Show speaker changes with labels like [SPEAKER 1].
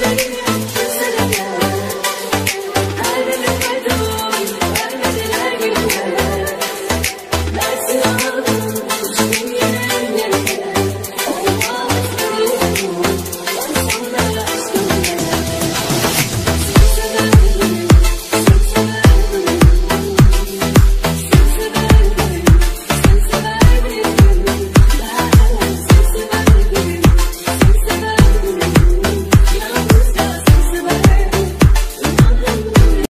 [SPEAKER 1] baby.